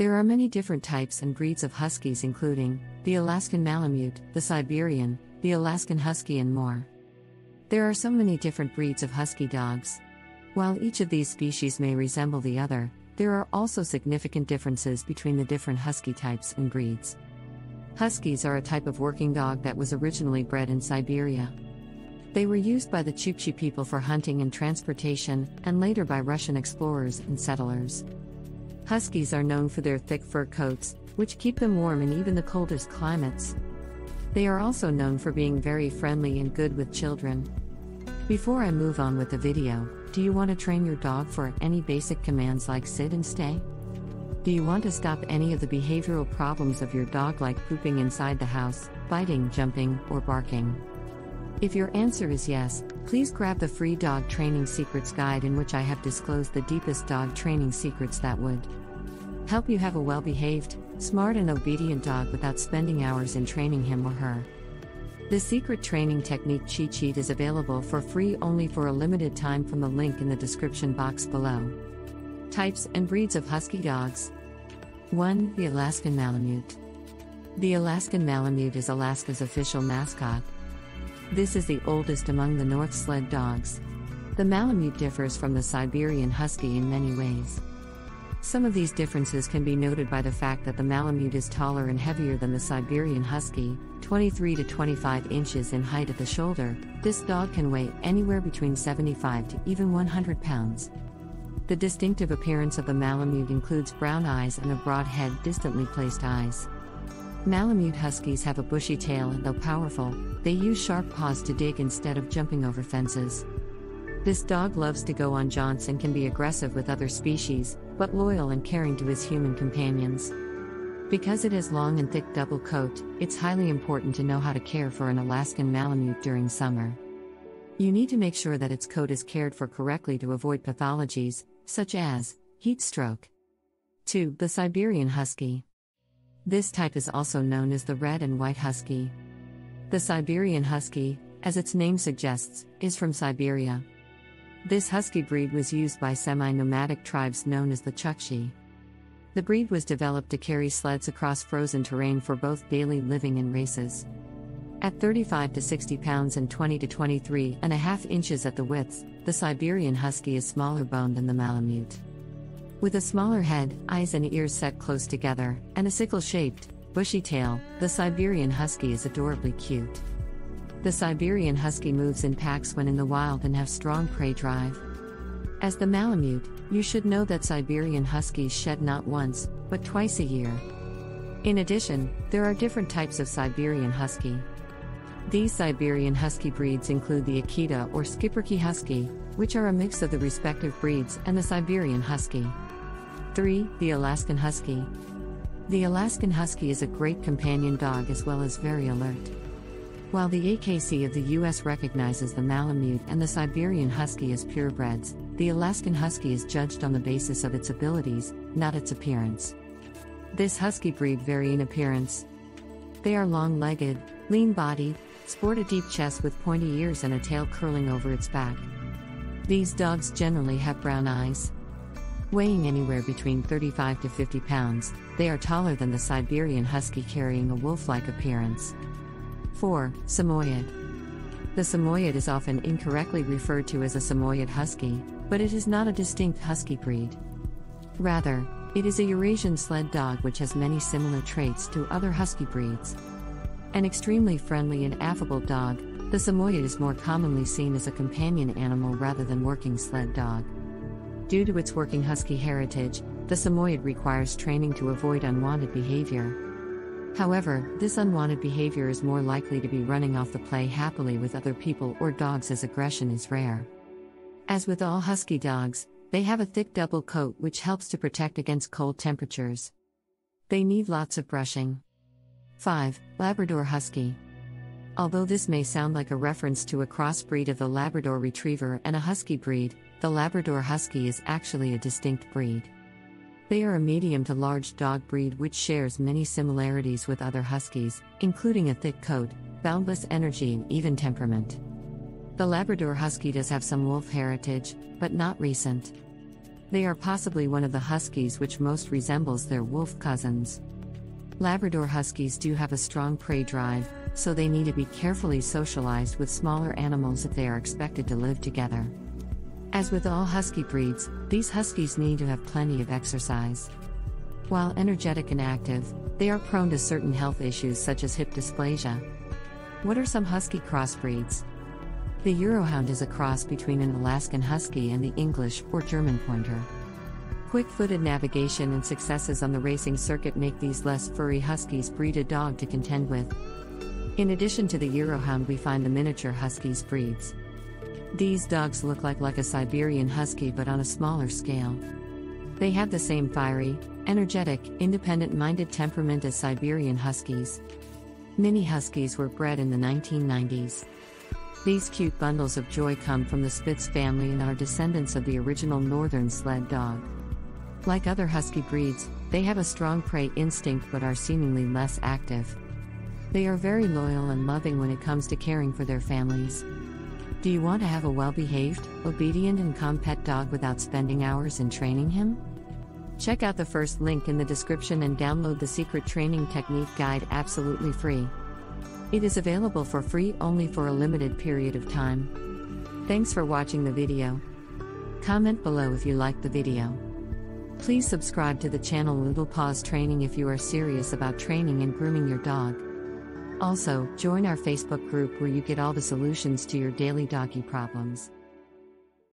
There are many different types and breeds of Huskies, including the Alaskan Malamute, the Siberian, the Alaskan Husky, and more. There are so many different breeds of Husky dogs. While each of these species may resemble the other, there are also significant differences between the different Husky types and breeds. Huskies are a type of working dog that was originally bred in Siberia. They were used by the Chukchi people for hunting and transportation, and later by Russian explorers and settlers. Huskies are known for their thick fur coats, which keep them warm in even the coldest climates. They are also known for being very friendly and good with children. Before I move on with the video, do you want to train your dog for any basic commands like sit and stay? Do you want to stop any of the behavioral problems of your dog like pooping inside the house, biting, jumping, or barking? If your answer is yes, please grab the free Dog Training Secrets Guide in which I have disclosed the deepest dog training secrets that would help you have a well behaved, smart, and obedient dog without spending hours in training him or her. The secret training technique cheat sheet is available for free only for a limited time from the link in the description box below. Types and breeds of Husky dogs 1. The Alaskan Malamute. The Alaskan Malamute is Alaska's official mascot. This is the oldest among the North Sled dogs. The Malamute differs from the Siberian Husky in many ways. Some of these differences can be noted by the fact that the Malamute is taller and heavier than the Siberian Husky, 23 to 25 inches in height at the shoulder. This dog can weigh anywhere between 75 to even 100 pounds. The distinctive appearance of the Malamute includes brown eyes and a broad head, distantly placed eyes. Malamute Huskies have a bushy tail and, though powerful, they use sharp paws to dig instead of jumping over fences. This dog loves to go on jaunts and can be aggressive with other species, but loyal and caring to his human companions. Because it has long and thick double coat, it's highly important to know how to care for an Alaskan Malamute during summer. You need to make sure that its coat is cared for correctly to avoid pathologies, such as heat stroke. 2. The Siberian Husky. This type is also known as the red and white husky. The Siberian Husky, as its name suggests, is from Siberia. This husky breed was used by semi nomadic tribes known as the Chukchi. The breed was developed to carry sleds across frozen terrain for both daily living and races. At 35 to 60 pounds and 20 to 23 and a half inches at the widths, the Siberian Husky is smaller boned than the Malamute. With a smaller head, eyes, and ears set close together, and a sickle shaped, bushy tail, the Siberian Husky is adorably cute. The Siberian Husky moves in packs when in the wild and have strong prey drive. As the Malamute, you should know that Siberian Huskies shed not once, but twice a year. In addition, there are different types of Siberian Husky. These Siberian Husky breeds include the Akita or Schipperke Husky, which are a mix of the respective breeds, and the Siberian Husky. 3. The Alaskan Husky. The Alaskan Husky is a great companion dog as well as very alert. While the AKC of the U.S. recognizes the Malamute and the Siberian Husky as purebreds, the Alaskan Husky is judged on the basis of its abilities, not its appearance. This Husky breed vary in appearance. They are long legged, lean bodied, sport a deep chest with pointy ears and a tail curling over its back. These dogs generally have brown eyes. Weighing anywhere between 35 to 50 pounds, they are taller than the Siberian Husky, carrying a wolf like appearance. 4. Samoyed. The Samoyed is often incorrectly referred to as a Samoyed Husky, but it is not a distinct Husky breed. Rather, it is a Eurasian sled dog which has many similar traits to other Husky breeds. An extremely friendly and affable dog, the Samoyed is more commonly seen as a companion animal rather than working sled dog. Due to its working Husky heritage, the Samoyed requires training to avoid unwanted behavior. However, this unwanted behavior is more likely to be running off the play happily with other people or dogs as aggression is rare. As with all husky dogs, they have a thick double coat which helps to protect against cold temperatures. They need lots of brushing. 5. Labrador Husky. Although this may sound like a reference to a crossbreed of the Labrador Retriever and a Husky breed, the Labrador Husky is actually a distinct breed. They are a medium to large dog breed which shares many similarities with other Huskies, including a thick coat, boundless energy, and even temperament. The Labrador Husky does have some wolf heritage, but not recent. They are possibly one of the huskies which most resembles their wolf cousins. Labrador Huskies do have a strong prey drive, so they need to be carefully socialized with smaller animals if they are expected to live together. As with all husky breeds, these huskies need to have plenty of exercise. While energetic and active, they are prone to certain health issues such as hip dysplasia. What are some husky crossbreeds? The Eurohound is a cross between an Alaskan Husky and the English or German Pointer. Quick footed navigation and successes on the racing circuit make these less furry Huskies breed a dog to contend with. In addition to the Eurohound, we find the miniature Huskies breeds. These dogs look like, like a Siberian Husky but on a smaller scale. They have the same fiery, energetic, independent minded temperament as Siberian Huskies. Mini Huskies were bred in the 1990s. These cute bundles of joy come from the Spitz family and are descendants of the original northern sled dog. Like other husky breeds, they have a strong prey instinct but are seemingly less active. They are very loyal and loving when it comes to caring for their families. Do you want to have a well behaved, obedient, and calm pet dog without spending hours in training him? Check out the first link in the description and download the Secret Training Technique Guide absolutely free. It is available for free only for a limited period of time. Thanks for watching the video. Comment below if you liked the video. Please subscribe to the channel Little Paws Training if you are serious about training and grooming your dog. Also, join our Facebook group where you get all the solutions to your daily doggy problems.